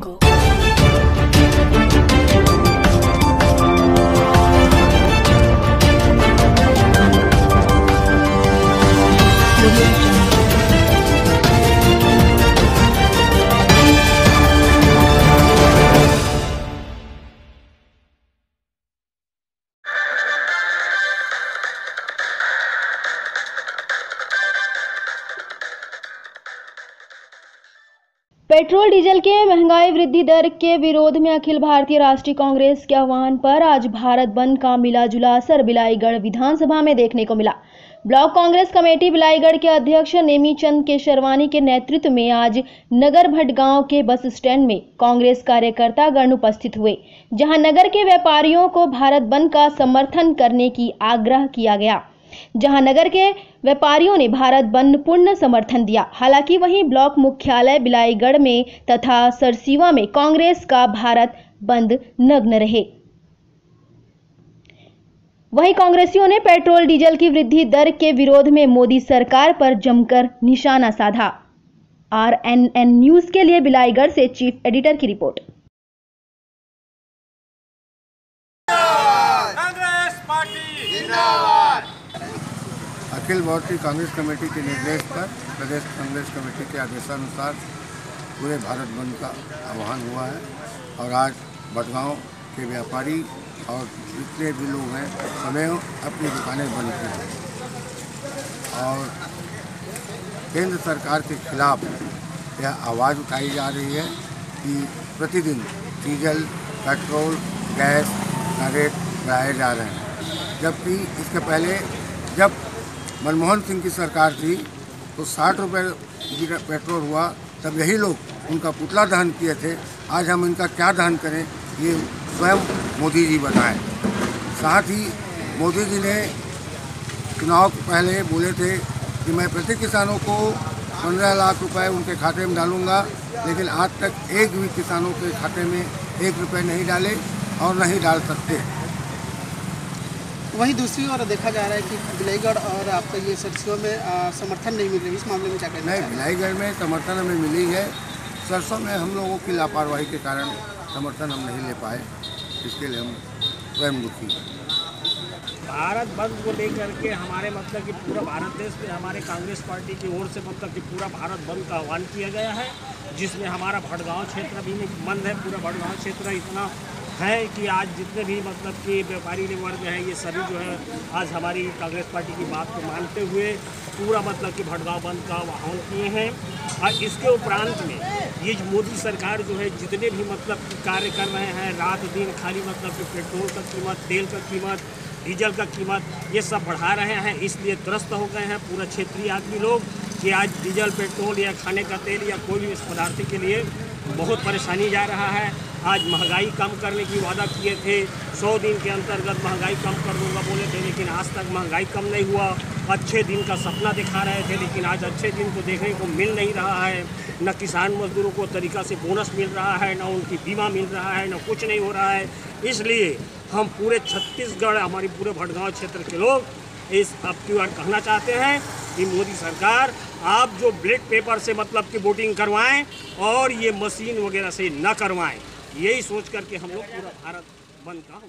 jungle petrol, diesel के महँगाई वृद्धि दर के विरोध में अखिल भारतीय राष्ट्रीय कांग्रेस के आह्वान पर आज भारत बंद का मिला जुला असर बिलाईगढ़ विधानसभा में देखने को मिला। ब्लॉक कांग्रेस कमेटी बिलाईगढ़ के अध्यक्ष नेमीचंद के शर्वानी के नेतृत्व में आज नगर भटगांव के बस स्टैंड में कांग्रेस कार्यकर्ता गण उपस्थित हुए, जहाँ नगर के व्यापारियों को भारत बंद का समर्थन करने की आग्रह किया गया। जहाँ नगर के व्यापारियों ने भारत बंद पूर्ण समर्थन दिया। हालाँकि वहीं ब्लॉक मुख्यालय बिलाईगढ़ में तथा सरसीवा में कांग्रेस का भारत बंद नग्न रहे। वहीं कांग्रेसियों ने पेट्रोल, डीजल की वृद्धि दर के विरोध में मोदी सरकार पर जमकर निशाना साधा। आर एन एन न्यूज़ के लिए बिलाईगढ़ से चीफ एडिटर की रिपोर्ट कांग्रेस पार्टी जिंदाबाद अखिल भारतीय कांग्रेस कमेटी के निर्देश पर प्रदेश कांग्रेस कमेटी के आदेशानुसार पूरे भारत बंद का आह्वान हुआ है और आज बदगांव के व्यापारी और जितने भी लोग हैं सदैव अपनी दुकानें बंद की हैं। और केंद्र सरकार के खिलाफ यह आवाज़ उठाई जा रही है कि प्रतिदिन डीजल, पेट्रोल, गैस का रेट बढ़ाए जा रहे हैं। जबकि इसके पहले जब मनमोहन सिंह की सरकार थी तो साठ रुपये पेट्रोल हुआ। तब यही लोग उनका पुतला दहन किए थे। आज हम इनका क्या दहन करें, ये स्वयं मोदी जी बताएँ। साथ ही मोदी जी ने चुनाव पहले बोले थे कि मैं प्रति किसानों को पंद्रह लाख रुपए उनके खाते में डालूँगा, लेकिन आज तक एक भी किसानों के खाते में एक रुपये नहीं डाले और नहीं डाल सकते। वहीं दूसरी ओर देखा जा रहा है कि बिलाईगढ़ और आपका ये सरसों में आ, समर्थन नहीं मिल रही इस मामले में क्या कहना नहीं चाहेंगे? भिलाईगढ़ में समर्थन हमें मिली है। सरसों में हम लोगों की लापरवाही के कारण समर्थन हम नहीं ले पाए। इसके लिए हम स्वयं दुखी भारत बंद को लेकर के हमारे मतलब कि पूरा भारत देश में हमारे कांग्रेस पार्टी की ओर से मतलब कि पूरा भारत बंद का आह्वान किया गया है जिसमें हमारा भटगांव क्षेत्र भी बंद है पूरा भटगांव क्षेत्र इतना है कि आज जितने भी मतलब कि व्यापारी वर्ग हैं, ये सभी जो है, आज हमारी कांग्रेस पार्टी की बात को मानते हुए पूरा मतलब कि भटगांव बंद का आह्वान किए हैं। और इसके उपरांत में ये मोदी सरकार जो है, जितने भी मतलब कार्य कर रहे हैं, रात दिन खाली मतलब कि पेट्रोल का कीमत, तेल का कीमत, डीजल का कीमत, ये सब बढ़ा रहे हैं, इसलिए त्रस्त हो गए हैं पूरा क्षेत्रीय आदमी लोग कि आज डीजल, पेट्रोल या खाने का तेल या कोई भी इस पदार्थ के लिए बहुत परेशानी जा रहा है। आज महँगाई कम करने की वादा किए थे। सौ दिन के अंतर्गत महँगाई कम कर दूँगा बोले थे, लेकिन आज तक महँगाई कम नहीं हुआ। अच्छे दिन का सपना दिखा रहे थे, लेकिन आज अच्छे दिन को देखने को मिल नहीं रहा है। न किसान मजदूरों को तरीका से बोनस मिल रहा है, न उनकी बीमा मिल रहा है, न कुछ नहीं हो रहा है। इसलिए हम पूरे छत्तीसगढ़, हमारे पूरे भटगांव क्षेत्र के लोग इस अब बार कहना चाहते हैं। कि मोदी सरकार, आप जो ब्लैक पेपर से मतलब कि वोटिंग करवाएँ और ये मशीन वगैरह से न करवाएँ, यही सोच करके हम लोग पूरा भारत बंद का